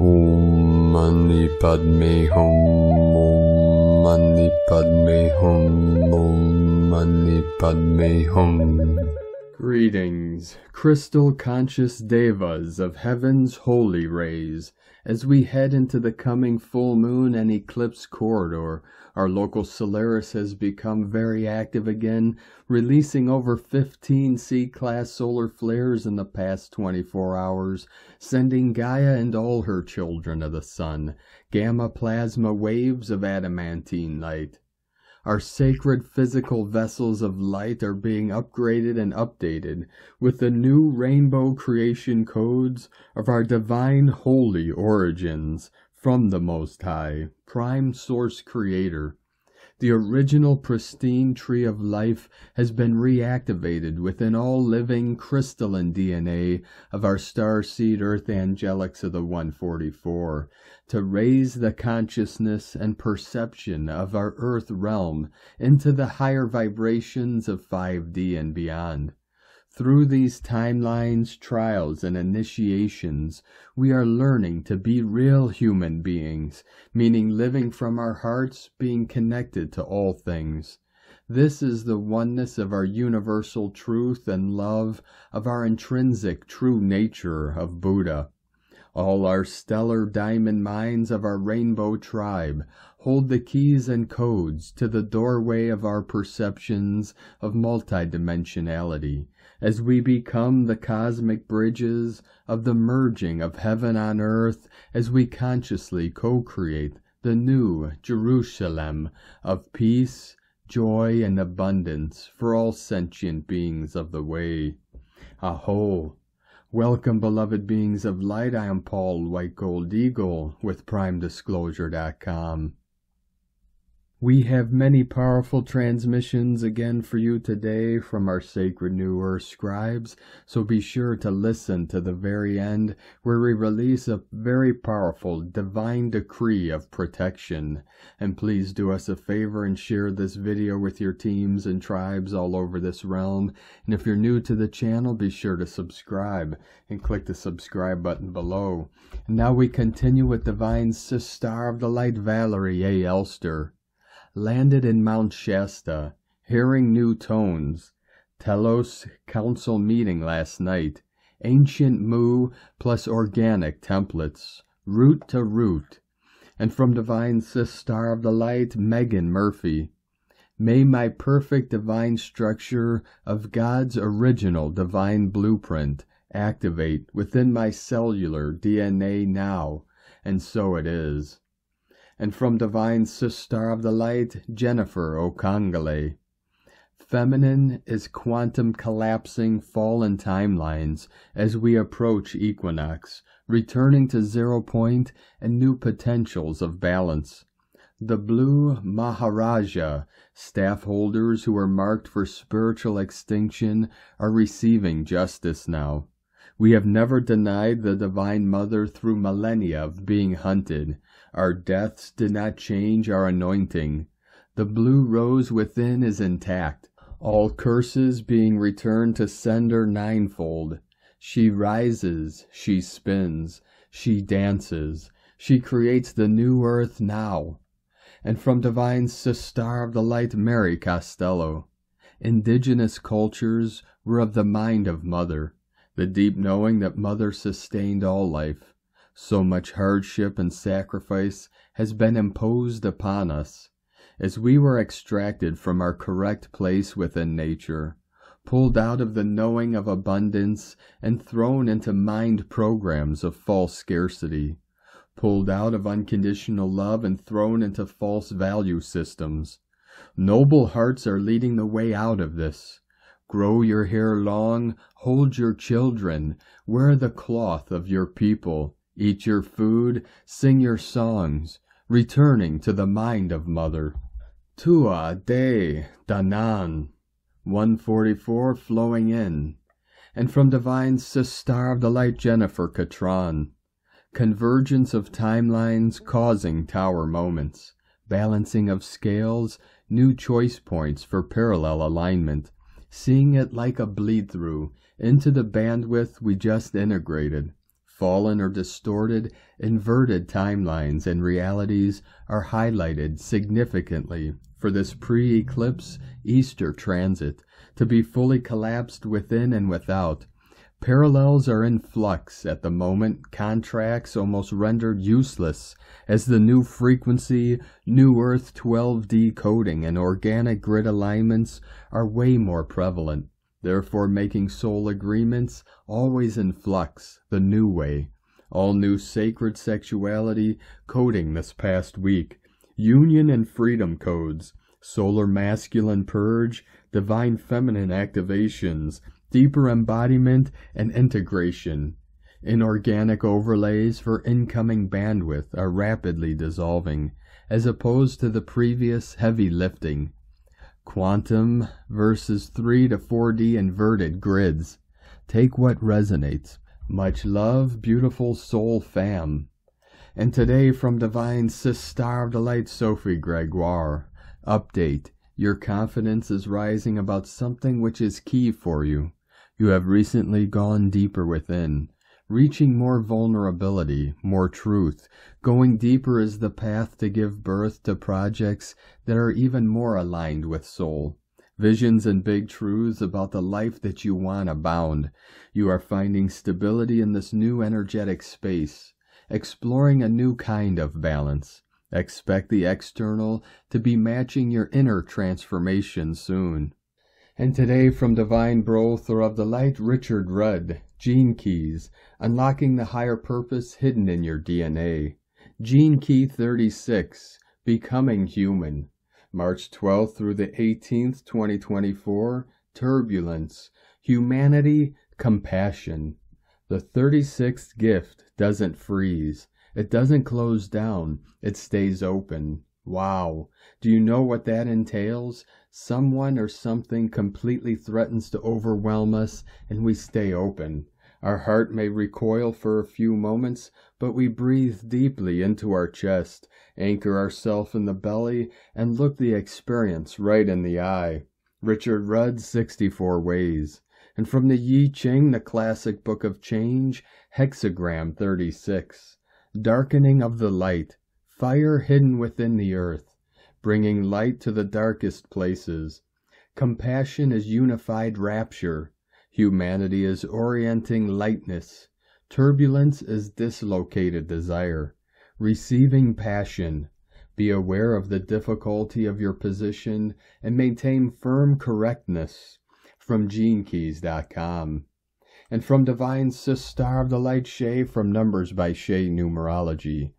Om Mani Padme Hum Om Mani Padme Hum Om Mani Padme Hum Greetings, crystal conscious devas of heaven's holy rays. As we head into the coming full moon and eclipse corridor, our local Solaris has become very active again, releasing over 15 C-class solar flares in the past 24 hours, sending Gaia and all her children of the sun, gamma plasma waves of adamantine light. Our sacred physical vessels of light are being upgraded and updated with the new rainbow creation codes of our divine holy origins from the Most High, Prime Source Creator. The original pristine tree of life has been reactivated within all living crystalline DNA of our star seed earth angelics of the 144 to raise the consciousness and perception of our earth realm into the higher vibrations of 5D and beyond. Through these timelines, trials, and initiations, we are learning to be real human beings, meaning living from our hearts, being connected to all things. This is the oneness of our universal truth and love of our intrinsic true nature of Buddha. All our stellar diamond minds of our rainbow tribe hold the keys and codes to the doorway of our perceptions of multidimensionality as we become the cosmic bridges of the merging of heaven on earth as we consciously co-create the new Jerusalem of peace, joy, and abundance for all sentient beings of the way. Aho! Welcome, beloved beings of light. I am Paul White Gold Eagle with PrimeDisclosure.com. We have many powerful transmissions again for you today from our sacred New Earth scribes, so be sure to listen to the very end where we release a very powerful divine decree of protection. And please do us a favor and share this video with your teams and tribes all over this realm. And if you're new to the channel, be sure to subscribe and click the subscribe button below. And now we continue with Divine Sister of the Light Valerie A. Elster landed in Mount Shasta, hearing new tones. Telos council meeting last night. Ancient Mu plus organic templates, root to root. And from Divine Sister of the Light, Megan Murphy. May my perfect divine structure of God's original divine blueprint activate within my cellular DNA now, and so it is and from divine sister of the light, Jennifer Okangale. Feminine is quantum collapsing fallen timelines as we approach equinox, returning to zero point and new potentials of balance. The blue Maharaja staff holders who are marked for spiritual extinction are receiving justice now. We have never denied the Divine Mother through millennia of being hunted. Our deaths did not change our anointing. The blue rose within is intact, all curses being returned to sender ninefold. She rises, she spins, she dances, she creates the new earth now. And from divine Sister of the Light Mary Costello, indigenous cultures were of the mind of Mother the deep knowing that Mother sustained all life. So much hardship and sacrifice has been imposed upon us, as we were extracted from our correct place within nature, pulled out of the knowing of abundance and thrown into mind programs of false scarcity, pulled out of unconditional love and thrown into false value systems. Noble hearts are leading the way out of this. Grow your hair long, hold your children, wear the cloth of your people, eat your food, sing your songs, returning to the mind of mother. Tua de Danan, 144 flowing in, and from divine Sister of the Light Jennifer Catron. Convergence of timelines causing tower moments, balancing of scales, new choice points for parallel alignment, seeing it like a bleed through into the bandwidth we just integrated. Fallen or distorted, inverted timelines and realities are highlighted significantly for this pre eclipse Easter transit to be fully collapsed within and without. Parallels are in flux at the moment, contracts almost rendered useless as the new frequency, new Earth 12D coding, and organic grid alignments are way more prevalent therefore making soul agreements always in flux, the new way. All new sacred sexuality coding this past week, union and freedom codes, solar masculine purge, divine feminine activations, deeper embodiment and integration. Inorganic overlays for incoming bandwidth are rapidly dissolving, as opposed to the previous heavy lifting Quantum versus 3 to 4D inverted grids. Take what resonates. Much love, beautiful soul fam. And today from Divine Sis Star of the Light Sophie Gregoire. Update. Your confidence is rising about something which is key for you. You have recently gone deeper within reaching more vulnerability, more truth. Going deeper is the path to give birth to projects that are even more aligned with soul. Visions and big truths about the life that you want abound. You are finding stability in this new energetic space, exploring a new kind of balance. Expect the external to be matching your inner transformation soon. And today from Divine Brother of the Light, Richard Rudd, Gene Keys, Unlocking the Higher Purpose Hidden in Your DNA. Gene Key 36, Becoming Human. March 12th through the 18th, 2024. Turbulence. Humanity. Compassion. The 36th gift doesn't freeze. It doesn't close down. It stays open. Wow. Do you know what that entails? Someone or something completely threatens to overwhelm us, and we stay open. Our heart may recoil for a few moments, but we breathe deeply into our chest, anchor ourselves in the belly, and look the experience right in the eye. Richard Rudd's 64 Ways. And from the Yi Ching, the classic book of change, hexagram 36. Darkening of the light, fire hidden within the earth, bringing light to the darkest places. Compassion is unified rapture. Humanity is orienting lightness. Turbulence is dislocated desire. Receiving passion. Be aware of the difficulty of your position and maintain firm correctness. From GeneKeys.com. And from Divine Star of the Light Shay from Numbers by Shay Numerology.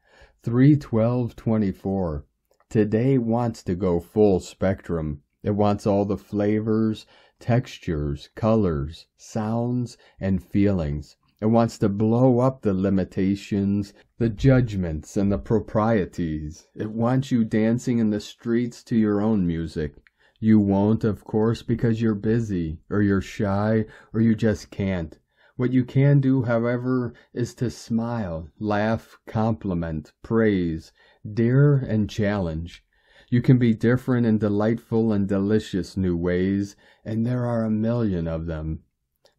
31224. Today wants to go full spectrum. It wants all the flavors, textures, colors, sounds, and feelings. It wants to blow up the limitations, the judgments, and the proprieties. It wants you dancing in the streets to your own music. You won't, of course, because you're busy, or you're shy, or you just can't. What you can do, however, is to smile, laugh, compliment, praise, dare, and challenge. You can be different in delightful and delicious new ways, and there are a million of them.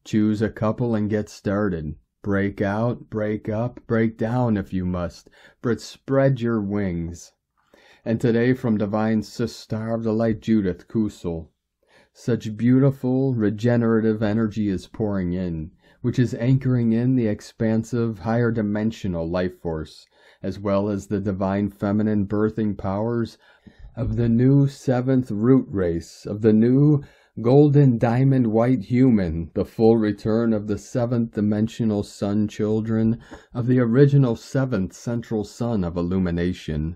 Choose a couple and get started. Break out, break up, break down if you must, but spread your wings. And today from Divine Sister of the Light Judith Kusel. Such beautiful, regenerative energy is pouring in, which is anchoring in the expansive, higher dimensional life force, as well as the divine feminine birthing powers of the new seventh root race, of the new golden diamond white human, the full return of the seventh dimensional sun children, of the original seventh central sun of illumination.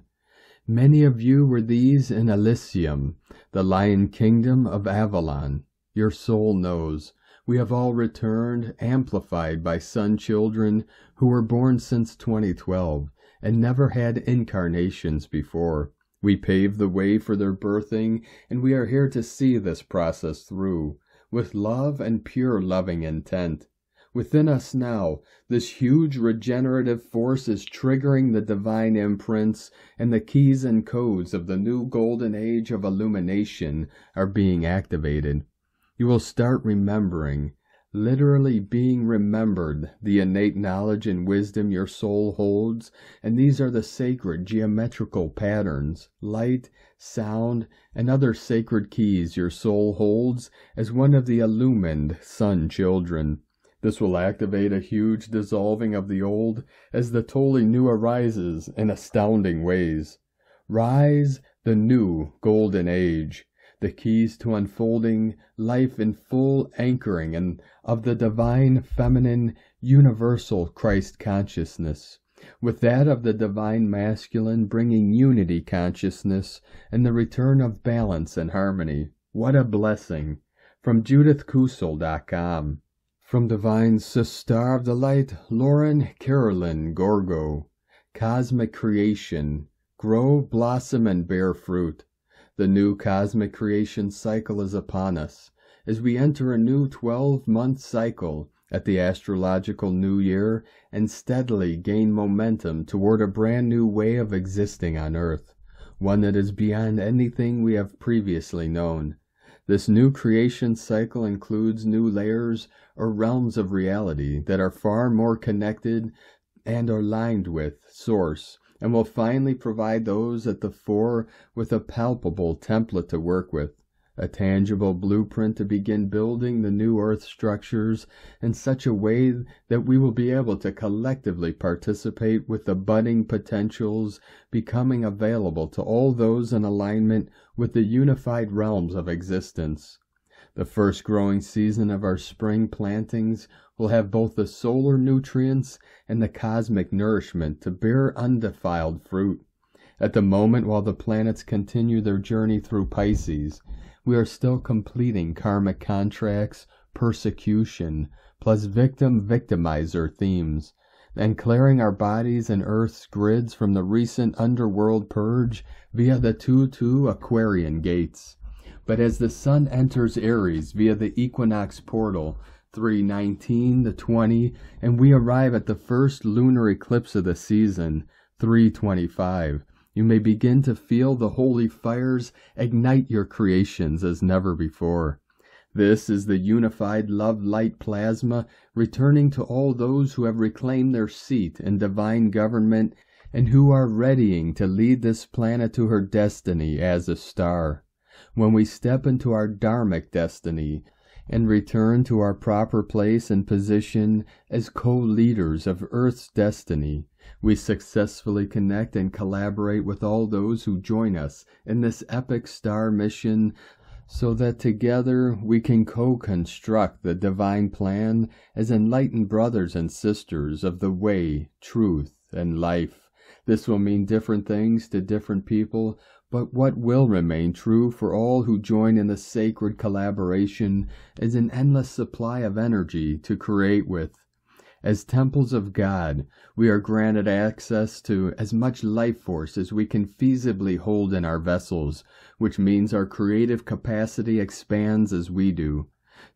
Many of you were these in Elysium, the lion kingdom of Avalon. Your soul knows. We have all returned, amplified by sun children who were born since 2012 and never had incarnations before. We paved the way for their birthing, and we are here to see this process through, with love and pure loving intent. Within us now, this huge regenerative force is triggering the divine imprints, and the keys and codes of the new golden age of illumination are being activated. You will start remembering. literally being remembered, the innate knowledge and wisdom your soul holds, and these are the sacred geometrical patterns, light, sound, and other sacred keys your soul holds as one of the illumined sun children. This will activate a huge dissolving of the old as the totally new arises in astounding ways. Rise, the new golden age the keys to unfolding life in full anchoring and of the divine feminine universal Christ consciousness, with that of the divine masculine bringing unity consciousness and the return of balance and harmony. What a blessing! From JudithKusel.com. From Divine Sister of the Light, Lauren Carolyn Gorgo. Cosmic Creation. Grow, blossom, and bear fruit. The new cosmic creation cycle is upon us. As we enter a new 12 month cycle at the astrological new year and steadily gain momentum toward a brand new way of existing on Earth, one that is beyond anything we have previously known. This new creation cycle includes new layers or realms of reality that are far more connected and are aligned with Source and will finally provide those at the fore with a palpable template to work with, a tangible blueprint to begin building the new earth structures in such a way that we will be able to collectively participate with the budding potentials becoming available to all those in alignment with the unified realms of existence. The first growing season of our spring plantings will have both the solar nutrients and the cosmic nourishment to bear undefiled fruit. At the moment while the planets continue their journey through Pisces, we are still completing karmic contracts, persecution, plus victim victimizer themes, and clearing our bodies and Earth's grids from the recent underworld purge via the 2 2 Aquarian gates. But as the sun enters Aries via the equinox portal, 319 to 20, and we arrive at the first lunar eclipse of the season, 325, you may begin to feel the holy fires ignite your creations as never before. This is the unified love light plasma returning to all those who have reclaimed their seat in divine government and who are readying to lead this planet to her destiny as a star when we step into our dharmic destiny and return to our proper place and position as co-leaders of Earth's destiny, we successfully connect and collaborate with all those who join us in this epic star mission so that together we can co-construct the divine plan as enlightened brothers and sisters of the way, truth, and life. This will mean different things to different people, but what will remain true for all who join in the sacred collaboration is an endless supply of energy to create with. As temples of God, we are granted access to as much life force as we can feasibly hold in our vessels, which means our creative capacity expands as we do.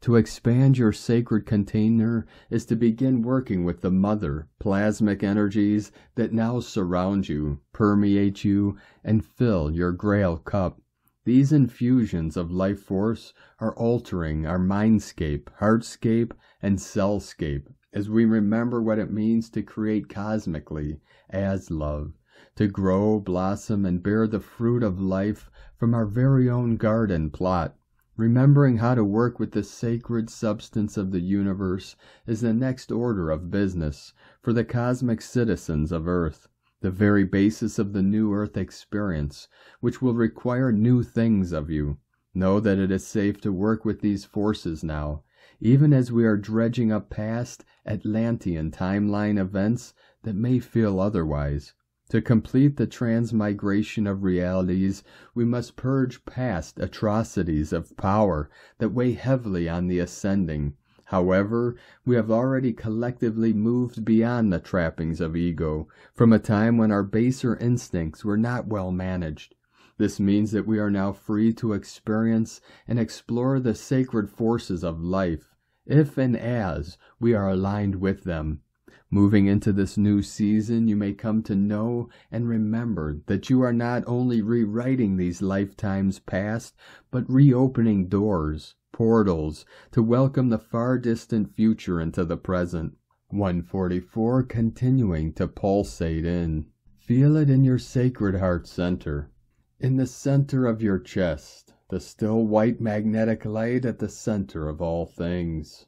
To expand your sacred container is to begin working with the mother, plasmic energies that now surround you, permeate you, and fill your grail cup. These infusions of life force are altering our mindscape, heartscape, and cellscape as we remember what it means to create cosmically as love, to grow, blossom, and bear the fruit of life from our very own garden plot. Remembering how to work with the sacred substance of the universe is the next order of business for the cosmic citizens of Earth, the very basis of the new Earth experience, which will require new things of you. Know that it is safe to work with these forces now, even as we are dredging up past Atlantean timeline events that may feel otherwise. To complete the transmigration of realities, we must purge past atrocities of power that weigh heavily on the ascending. However, we have already collectively moved beyond the trappings of ego, from a time when our baser instincts were not well managed. This means that we are now free to experience and explore the sacred forces of life, if and as we are aligned with them. Moving into this new season, you may come to know and remember that you are not only rewriting these lifetimes past, but reopening doors, portals to welcome the far distant future into the present. 144 continuing to pulsate in. Feel it in your sacred heart center. In the center of your chest, the still white magnetic light at the center of all things.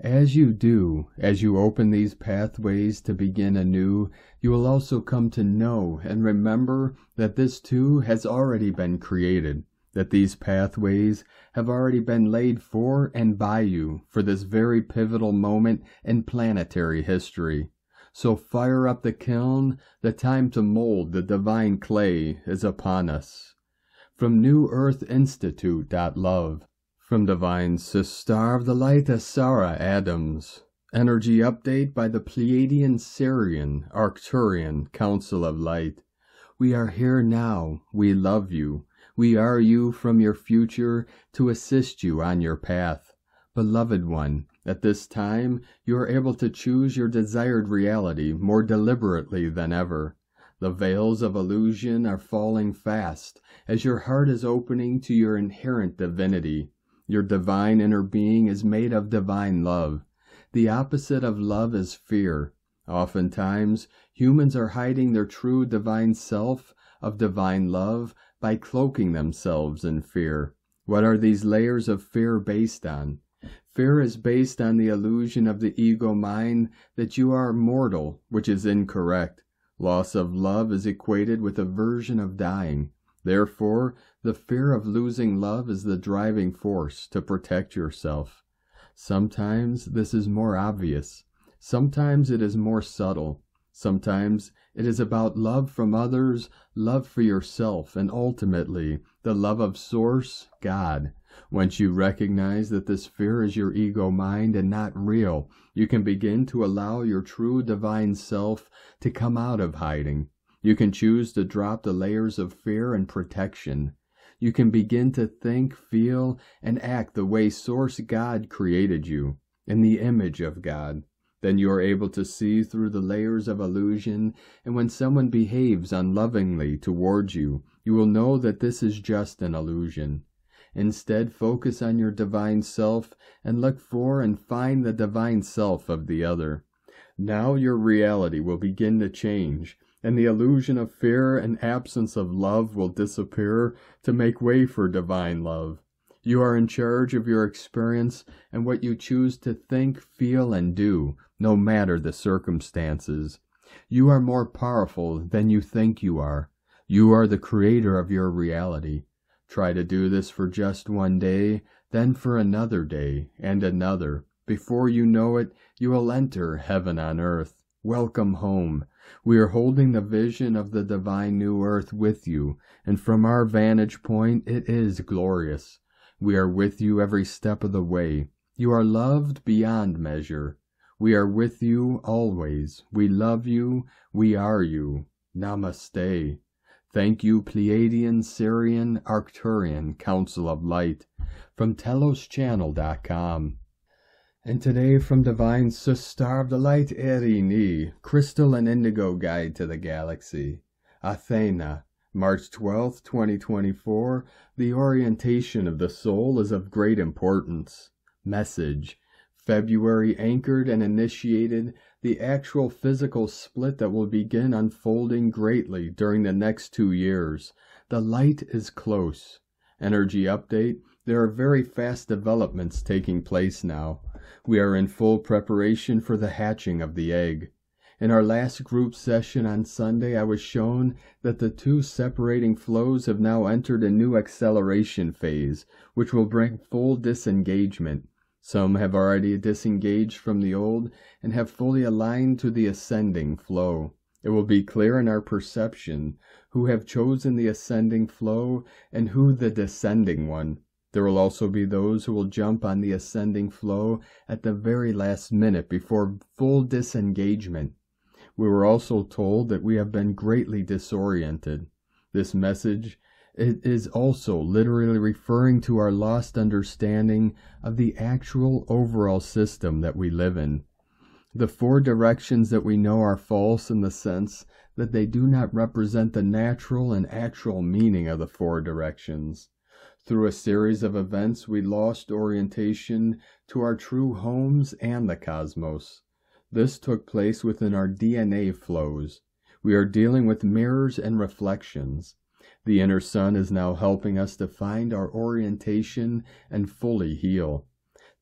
As you do, as you open these pathways to begin anew, you will also come to know and remember that this too has already been created, that these pathways have already been laid for and by you for this very pivotal moment in planetary history. So fire up the kiln, the time to mold the divine clay is upon us. From New Earth Institute. Love. From Divine Sister of the Light Asara Adams. Energy update by the Pleiadian Sirian Arcturian Council of Light. We are here now. We love you. We are you from your future to assist you on your path. Beloved one, at this time you are able to choose your desired reality more deliberately than ever. The veils of illusion are falling fast as your heart is opening to your inherent divinity. Your divine inner being is made of divine love. The opposite of love is fear. Oftentimes, humans are hiding their true divine self of divine love by cloaking themselves in fear. What are these layers of fear based on? Fear is based on the illusion of the ego mind that you are mortal, which is incorrect. Loss of love is equated with aversion of dying. Therefore, the fear of losing love is the driving force to protect yourself. Sometimes this is more obvious. Sometimes it is more subtle. Sometimes it is about love from others, love for yourself, and ultimately the love of Source, God. Once you recognize that this fear is your ego mind and not real, you can begin to allow your true divine self to come out of hiding. You can choose to drop the layers of fear and protection. You can begin to think, feel, and act the way Source God created you, in the image of God. Then you are able to see through the layers of illusion, and when someone behaves unlovingly towards you, you will know that this is just an illusion. Instead, focus on your divine self and look for and find the divine self of the other. Now your reality will begin to change, and the illusion of fear and absence of love will disappear to make way for divine love. You are in charge of your experience and what you choose to think, feel, and do, no matter the circumstances. You are more powerful than you think you are. You are the creator of your reality. Try to do this for just one day, then for another day, and another. Before you know it, you will enter heaven on earth. Welcome home. We are holding the vision of the divine new earth with you, and from our vantage point it is glorious. We are with you every step of the way. You are loved beyond measure. We are with you always. We love you. We are you. Namaste. Thank you, Pleiadian, Sirian, Arcturian, Council of Light, from TelosChannel.com. And today from Divine Sister of the Light Erini, Crystal and Indigo Guide to the Galaxy, Athena, March 12, 2024, the orientation of the soul is of great importance. Message February anchored and initiated the actual physical split that will begin unfolding greatly during the next two years. The light is close. Energy update there are very fast developments taking place now. We are in full preparation for the hatching of the egg. In our last group session on Sunday, I was shown that the two separating flows have now entered a new acceleration phase, which will bring full disengagement. Some have already disengaged from the old and have fully aligned to the ascending flow. It will be clear in our perception who have chosen the ascending flow and who the descending one. There will also be those who will jump on the ascending flow at the very last minute before full disengagement. We were also told that we have been greatly disoriented. This message it is also literally referring to our lost understanding of the actual overall system that we live in. The four directions that we know are false in the sense that they do not represent the natural and actual meaning of the four directions. Through a series of events, we lost orientation to our true homes and the cosmos. This took place within our DNA flows. We are dealing with mirrors and reflections. The inner sun is now helping us to find our orientation and fully heal.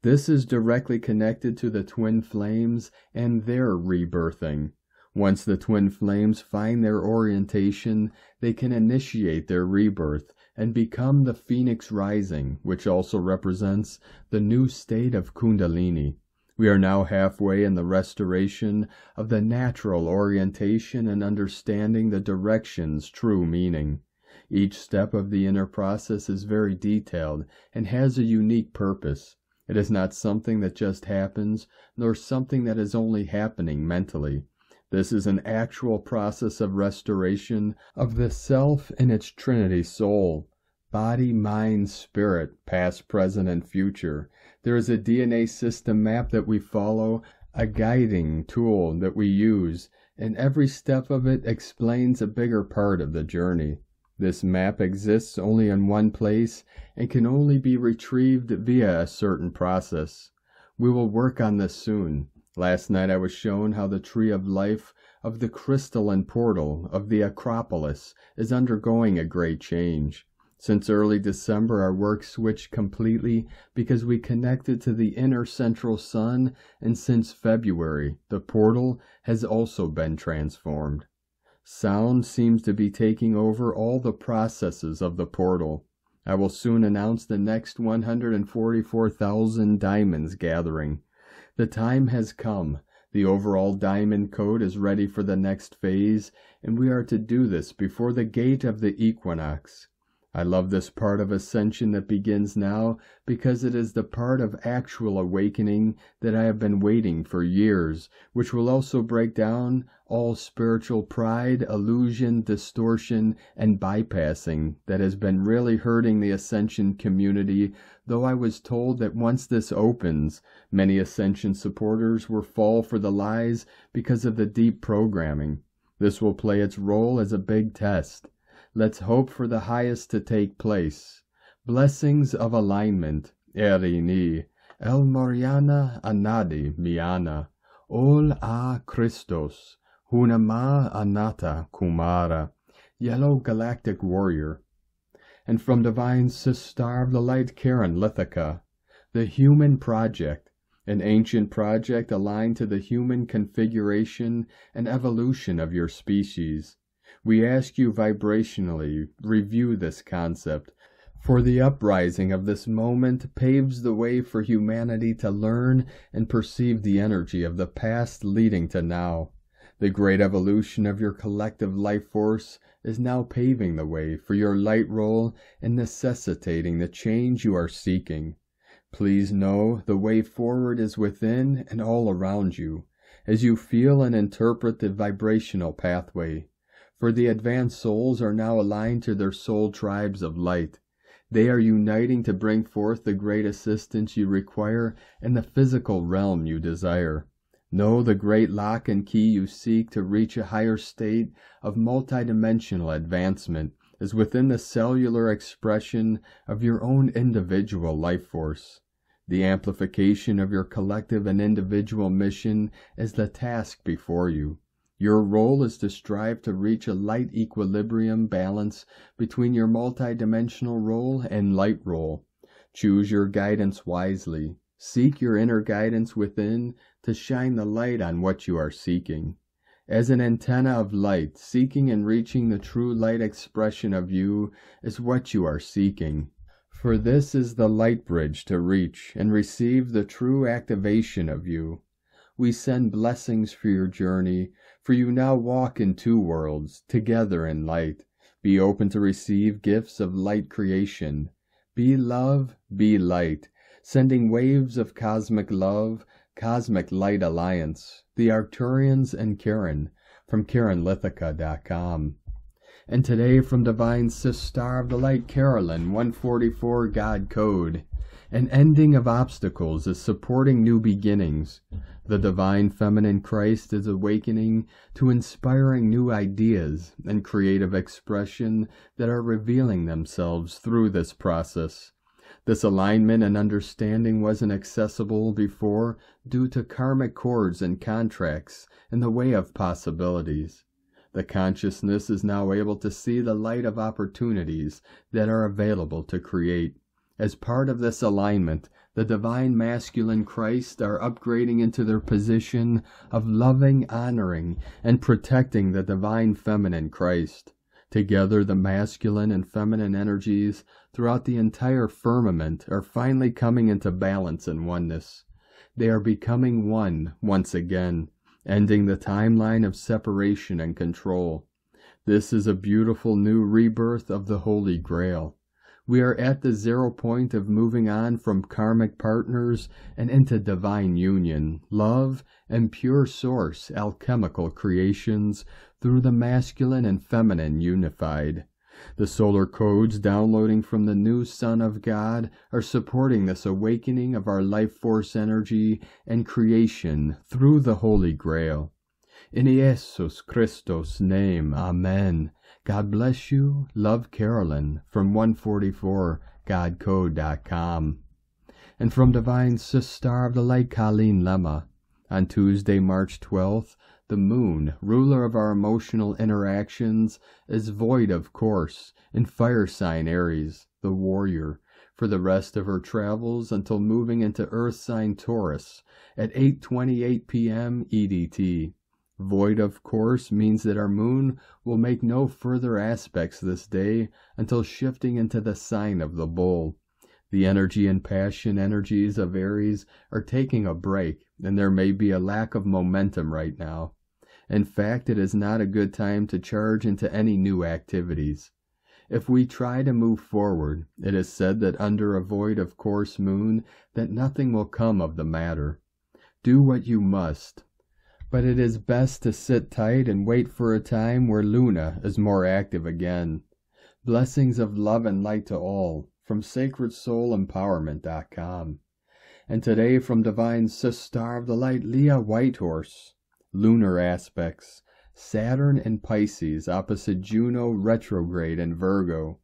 This is directly connected to the twin flames and their rebirthing. Once the twin flames find their orientation, they can initiate their rebirth and become the phoenix rising, which also represents the new state of Kundalini. We are now halfway in the restoration of the natural orientation and understanding the direction's true meaning. Each step of the inner process is very detailed and has a unique purpose. It is not something that just happens, nor something that is only happening mentally. This is an actual process of restoration of the self in its trinity soul body, mind, spirit, past, present, and future. There is a DNA system map that we follow, a guiding tool that we use, and every step of it explains a bigger part of the journey. This map exists only in one place and can only be retrieved via a certain process. We will work on this soon. Last night I was shown how the tree of life of the crystalline portal of the Acropolis is undergoing a great change. Since early December our work switched completely because we connected to the inner central sun and since February the portal has also been transformed. Sound seems to be taking over all the processes of the portal. I will soon announce the next 144,000 diamonds gathering. The time has come. The overall diamond code is ready for the next phase, and we are to do this before the gate of the equinox. I love this part of ascension that begins now because it is the part of actual awakening that I have been waiting for years, which will also break down all spiritual pride, illusion, distortion, and bypassing that has been really hurting the ascension community, though I was told that once this opens, many ascension supporters will fall for the lies because of the deep programming. This will play its role as a big test. Let's hope for the highest to take place. Blessings of alignment, Erini, El Moriana Anadi Miana, Ol A Christos, Hunama Anata Kumara, Yellow Galactic Warrior. And from Divine Sistar of the Light Karen Lithica, the Human Project, an ancient project aligned to the human configuration and evolution of your species. We ask you vibrationally review this concept, for the uprising of this moment paves the way for humanity to learn and perceive the energy of the past leading to now. The great evolution of your collective life force is now paving the way for your light role and necessitating the change you are seeking. Please know the way forward is within and all around you, as you feel and interpret the vibrational pathway for the advanced souls are now aligned to their soul tribes of light. They are uniting to bring forth the great assistance you require in the physical realm you desire. Know the great lock and key you seek to reach a higher state of multidimensional advancement is within the cellular expression of your own individual life force. The amplification of your collective and individual mission is the task before you. Your role is to strive to reach a light equilibrium balance between your multidimensional role and light role. Choose your guidance wisely. Seek your inner guidance within to shine the light on what you are seeking. As an antenna of light, seeking and reaching the true light expression of you is what you are seeking. For this is the light bridge to reach and receive the true activation of you. We send blessings for your journey, for you now walk in two worlds, together in light. Be open to receive gifts of light creation. Be love, be light, sending waves of cosmic love, cosmic light alliance. The Arcturians and Karen from KarenLithica.com. And today from Divine Sistar of the Light Carolyn 144 God Code. An ending of obstacles is supporting new beginnings. The divine feminine Christ is awakening to inspiring new ideas and creative expression that are revealing themselves through this process. This alignment and understanding wasn't accessible before due to karmic cords and contracts in the way of possibilities. The consciousness is now able to see the light of opportunities that are available to create. As part of this alignment, the divine masculine Christ are upgrading into their position of loving, honoring, and protecting the divine feminine Christ. Together, the masculine and feminine energies throughout the entire firmament are finally coming into balance and oneness. They are becoming one once again, ending the timeline of separation and control. This is a beautiful new rebirth of the Holy Grail. We are at the zero point of moving on from karmic partners and into divine union, love, and pure source alchemical creations through the masculine and feminine unified. The solar codes downloading from the new Son of God are supporting this awakening of our life force energy and creation through the Holy Grail. In Jesus Christos' name, Amen. God bless you. Love Carolyn from 144godcode.com. And from Divine Sister of the Light Colleen Lemma, on Tuesday, March 12th, the moon, ruler of our emotional interactions, is void of course in fire sign Aries, the warrior, for the rest of her travels until moving into earth sign Taurus at 8:28 p.m. EDT. Void of course means that our moon will make no further aspects this day until shifting into the sign of the bull. The energy and passion energies of Aries are taking a break, and there may be a lack of momentum right now. In fact, it is not a good time to charge into any new activities. If we try to move forward, it is said that under a void of course moon that nothing will come of the matter. Do what you must, but it is best to sit tight and wait for a time where Luna is more active again. Blessings of love and light to all from sacredsoulempowerment.com. And today from Divine Sister of the Light Leah Whitehorse. Lunar aspects. Saturn and Pisces opposite Juno retrograde in Virgo.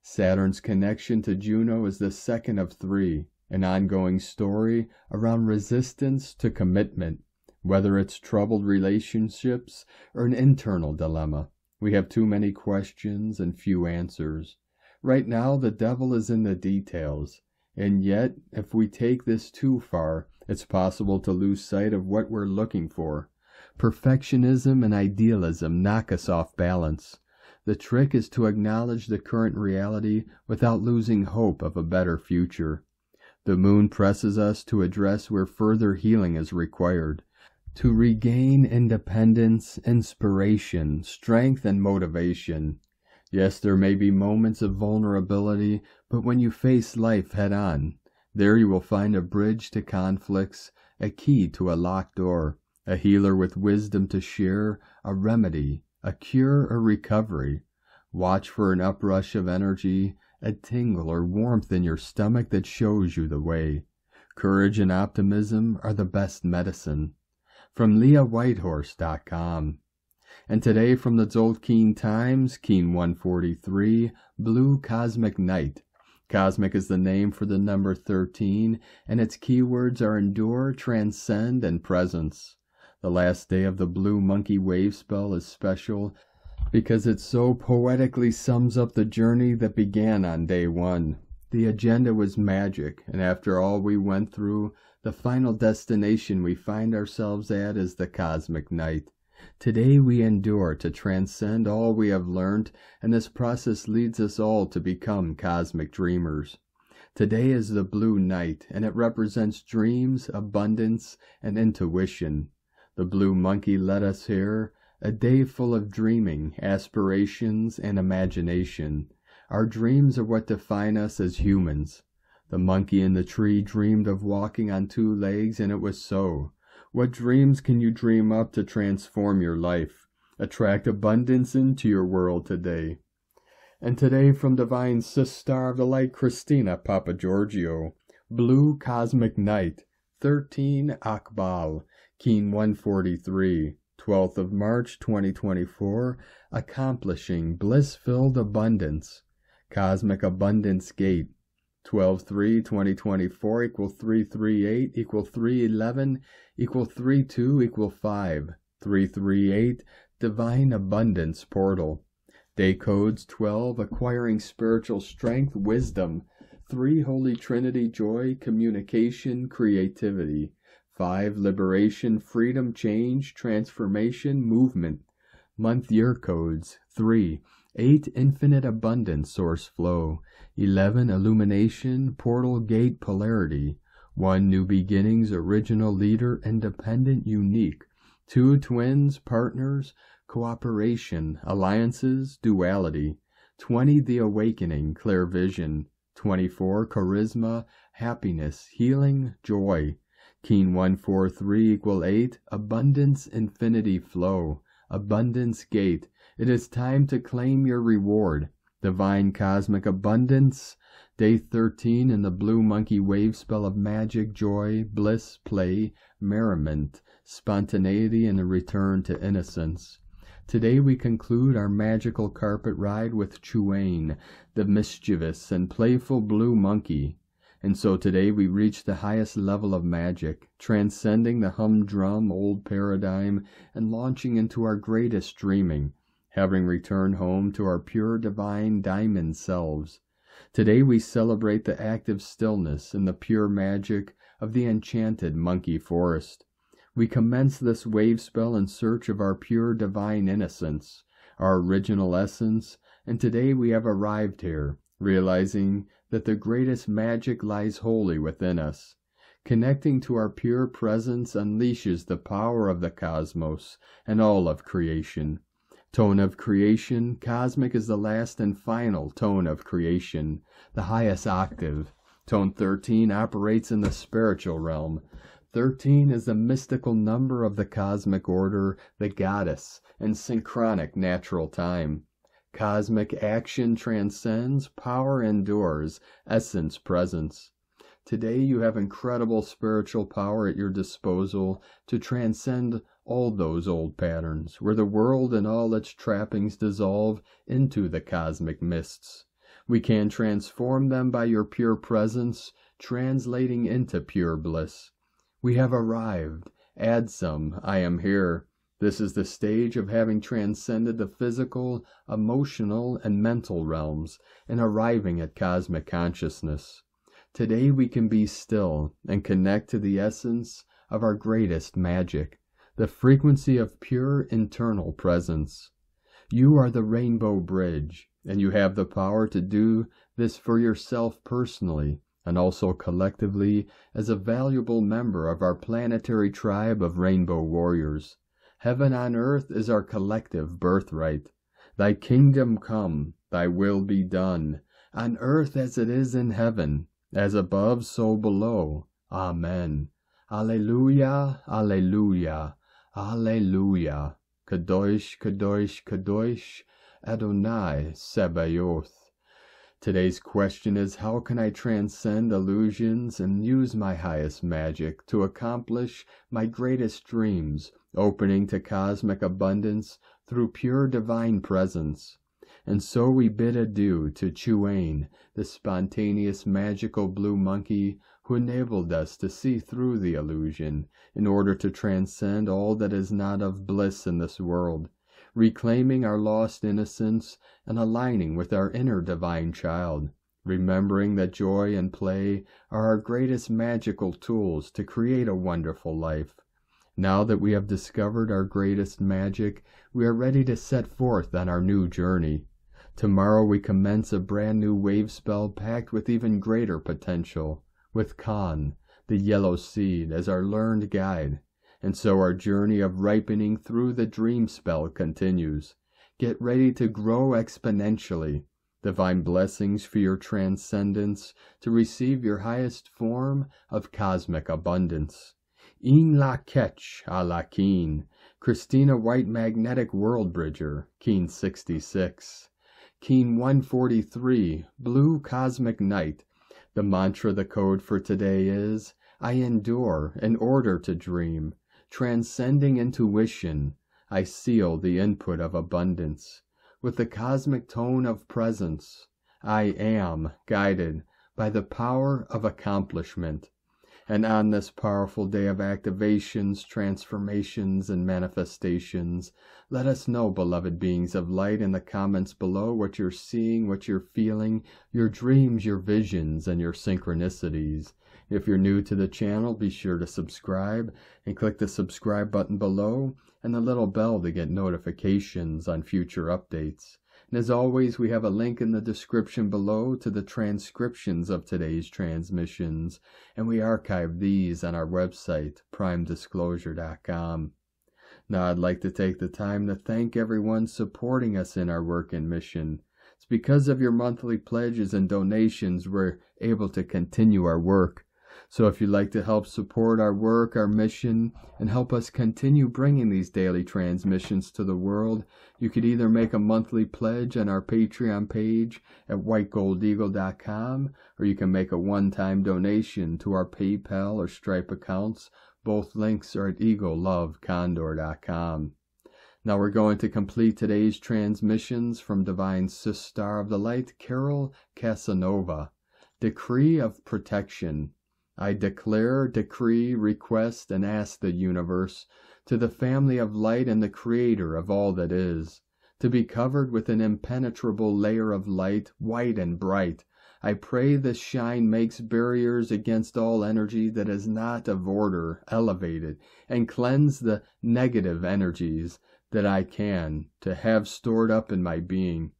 Saturn's connection to Juno is the second of three, an ongoing story around resistance to commitment whether it's troubled relationships or an internal dilemma, we have too many questions and few answers. Right now, the devil is in the details. And yet, if we take this too far, it's possible to lose sight of what we're looking for. Perfectionism and idealism knock us off balance. The trick is to acknowledge the current reality without losing hope of a better future. The moon presses us to address where further healing is required to regain independence, inspiration, strength, and motivation. Yes, there may be moments of vulnerability, but when you face life head on, there you will find a bridge to conflicts, a key to a locked door, a healer with wisdom to share, a remedy, a cure or recovery. Watch for an uprush of energy, a tingle or warmth in your stomach that shows you the way. Courage and optimism are the best medicine from leahwhitehorse.com. And today from the Tzolk'in Times, Kin 143, Blue Cosmic Night. Cosmic is the name for the number 13, and its keywords are endure, transcend, and presence. The last day of the blue monkey wave spell is special because it so poetically sums up the journey that began on day one. The agenda was magic, and after all we went through, the final destination we find ourselves at is the cosmic night. Today we endure to transcend all we have learned, and this process leads us all to become cosmic dreamers. Today is the blue night, and it represents dreams, abundance, and intuition. The blue monkey led us here, a day full of dreaming, aspirations, and imagination. Our dreams are what define us as humans. The monkey in the tree dreamed of walking on two legs, and it was so. What dreams can you dream up to transform your life? Attract abundance into your world today. And today from Divine Sister of the Light Christina Papa Giorgio, Blue Cosmic Night, 13 Akbal, Kin 143, 12th of March 2024, accomplishing bliss-filled abundance. Cosmic Abundance Gate, 12-3, 2024 equal 338 equal 311 equal 32 equal 5, 338, Divine Abundance Portal. Day codes 12, acquiring spiritual strength, wisdom, 3, Holy Trinity, joy, communication, creativity, 5, liberation, freedom, change, transformation, movement. Month year codes 3, 8, infinite abundance, source flow, 11, illumination, portal gate, polarity, 1, new beginnings, original leader, independent, unique, 2, twins, partners, cooperation, alliances, duality. 20. The awakening, clear vision. 24. Charisma, happiness, healing, joy. Kin 143 equal 8. Abundance, infinity flow. Abundance gate. It is time to claim your reward. Divine cosmic abundance. Day 13 in the blue monkey wave spell of magic, joy, bliss, play, merriment, spontaneity, and a return to innocence. Today we conclude our magical carpet ride with Chuen, the mischievous and playful blue monkey. And so today we reach the highest level of magic, transcending the humdrum old paradigm and launching into our greatest dreaming, having returned home to our pure divine diamond selves. Today we celebrate the active stillness and the pure magic of the enchanted monkey forest. We commence this wave spell in search of our pure divine innocence, our original essence, and today we have arrived here, realizing that the greatest magic lies wholly within us. Connecting to our pure presence unleashes the power of the cosmos and all of creation. Tone of creation, cosmic is the last and final tone of creation, the highest octave. Tone 13 operates in the spiritual realm. Thirteen is the mystical number of the cosmic order, the goddess, and synchronic natural time. Cosmic action transcends, power endures, essence presence. Today you have incredible spiritual power at your disposal to transcend all those old patterns, where the world and all its trappings dissolve into the cosmic mists. We can transform them by your pure presence, translating into pure bliss. We have arrived. Add some. I am here. This is the stage of having transcended the physical, emotional, and mental realms and arriving at cosmic consciousness. Today we can be still and connect to the essence of our greatest magic, the frequency of pure internal presence. You are the rainbow bridge, and you have the power to do this for yourself personally and also collectively as a valuable member of our planetary tribe of rainbow warriors. Heaven on earth is our collective birthright. Thy kingdom come, thy will be done, on earth as it is in heaven, as above so below. Amen. Alleluia, Alleluia, Alleluia. Kadosh, Kadosh, Kadosh, Adonai Sebaoth. Today's question is how can I transcend illusions and use my highest magic to accomplish my greatest dreams, opening to cosmic abundance through pure divine presence? And so we bid adieu to Chuen, the spontaneous magical blue monkey who enabled us to see through the illusion in order to transcend all that is not of bliss in this world reclaiming our lost innocence and aligning with our inner divine child, remembering that joy and play are our greatest magical tools to create a wonderful life. Now that we have discovered our greatest magic, we are ready to set forth on our new journey. Tomorrow we commence a brand new wave spell packed with even greater potential, with Kan, the yellow seed, as our learned guide. And so our journey of ripening through the dream spell continues. Get ready to grow exponentially. Divine blessings for your transcendence to receive your highest form of cosmic abundance. In la ketch a la keen. Christina White Magnetic World Bridger, Kin 66. Kin 143, Blue Cosmic Night, The mantra, the code for today is I endure in order to dream. Transcending intuition, I seal the input of abundance with the cosmic tone of presence. I am guided by the power of accomplishment. And on this powerful day of activations, transformations, and manifestations, let us know, beloved beings of light, in the comments below what you're seeing, what you're feeling, your dreams, your visions, and your synchronicities. If you're new to the channel, be sure to subscribe and click the subscribe button below and the little bell to get notifications on future updates. And as always, we have a link in the description below to the transcriptions of today's transmissions, and we archive these on our website, primedisclosure.com. Now, I'd like to take the time to thank everyone supporting us in our work and mission. It's because of your monthly pledges and donations we're able to continue our work. So if you'd like to help support our work, our mission, and help us continue bringing these daily transmissions to the world, you could either make a monthly pledge on our Patreon page at whitegoldeagle.com, or you can make a one-time donation to our PayPal or Stripe accounts. Both links are at eaglelovecondor.com. Now we're going to complete today's transmissions from Divine Sister of the Light, Carol Casanova. Decree of Protection. I declare, decree, request, and ask the universe, to the family of light and the creator of all that is, to be covered with an impenetrable layer of light, white and bright. I pray this shine makes barriers against all energy that is not of order, elevated, and cleanse the negative energies that I can to have stored up in my being.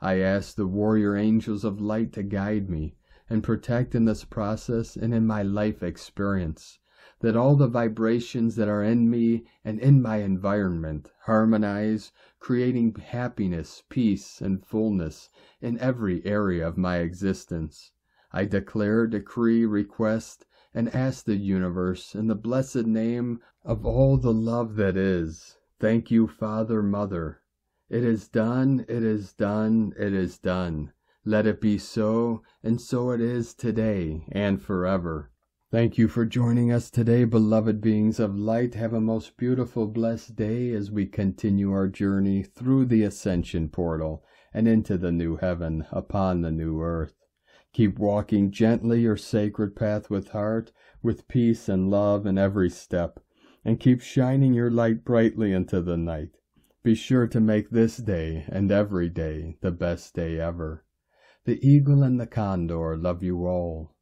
I ask the warrior angels of light to guide me and protect in this process and in my life experience. That all the vibrations that are in me and in my environment harmonize, creating happiness, peace, and fullness in every area of my existence. I declare, decree, request, and ask the universe in the blessed name of all the love that is. Thank you, Father, Mother. It is done, it is done, it is done. Let it be so, and so it is today and forever. Thank you for joining us today, beloved beings of light. Have a most beautiful, blessed day as we continue our journey through the ascension portal and into the new heaven upon the new earth. Keep walking gently your sacred path with heart, with peace and love in every step, and keep shining your light brightly into the night. Be sure to make this day and every day the best day ever. The eagle and the condor love you all.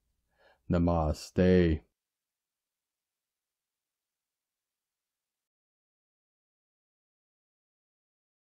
Namaste.